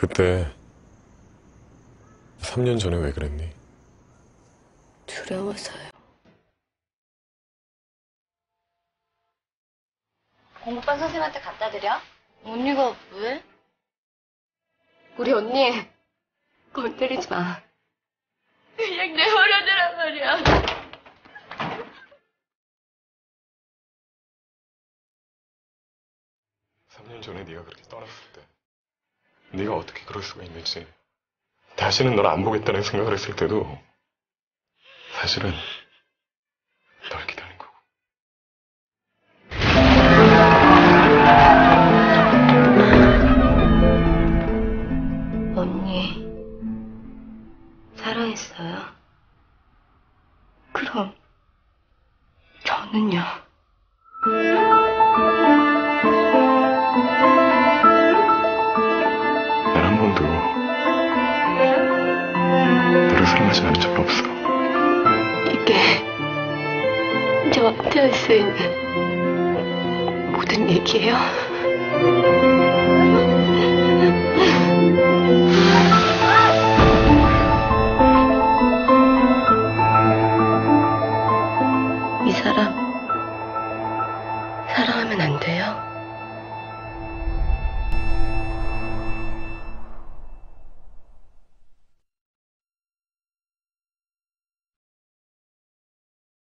그때 3년 전에 왜 그랬니? 두려워서요. 공부반 선생님한테 갖다 드려? 언니가 왜? 우리 언니 건드리지 마. 그냥 내버려두란 말이야. 3년 전에 네가 그렇게 떠났을 때 네가 어떻게 그럴 수가 있는지 다시는 널 안 보겠다는 생각을 했을 때도 사실은 널 기다린 거고 언니 사랑했어요. 그럼 저는요. 않은 적은 없어 이게 저한테 할 수 있는 모든 얘기예요. 이 사람 사랑하면 안 돼요?